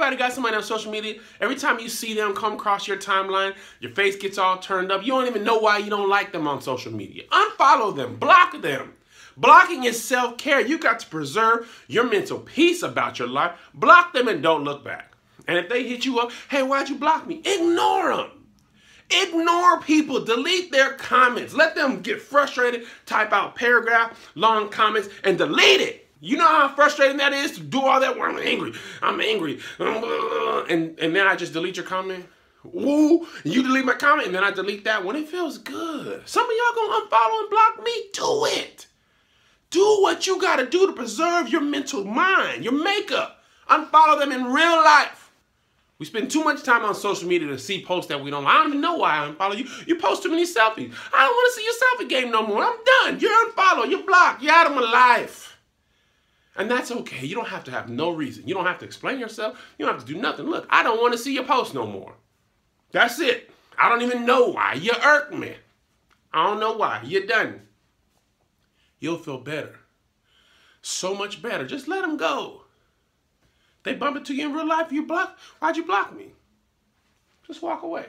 Everybody got somebody on social media. Every time you see them come across your timeline, your face gets all turned up. You don't even know why you don't like them on social media. Unfollow them, block them. Blocking is self care. You got to preserve your mental peace about your life. Block them and don't look back. And if they hit you up, hey, why'd you block me? Ignore them. Ignore people, delete their comments. Let them get frustrated, type out paragraph, long comments, and delete it. You know how frustrating that is to do all that work? I'm angry. I'm angry. Um, and, and then I just delete your comment. Ooh, you delete my comment, and then I delete that one. It feels good. Some of y'all gonna unfollow and block me. Do it. Do what you gotta do to preserve your mental mind, your makeup. Unfollow them in real life. We spend too much time on social media to see posts that we don't. I don't even know why I unfollow you. You post too many selfies. I don't want to see your selfie game no more. I'm done. You're unfollowed. You're blocked. You're out of my life. And that's okay. You don't have to have no reason. You don't have to explain yourself. You don't have to do nothing. Look, I don't want to see your post no more. That's it. I don't even know why. You irked me. I don't know why. You're done. You'll feel better. So much better. Just let them go. They bump into you in real life, you block. Why'd you block me? Just walk away.